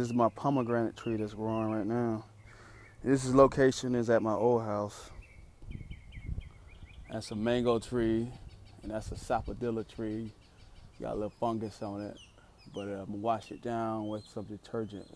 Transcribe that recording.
This is my pomegranate tree that's growing right now. This is location is at my old house. That's a mango tree, and that's a sapodilla tree. Got a little fungus on it, but I'm gonna wash it down with some detergent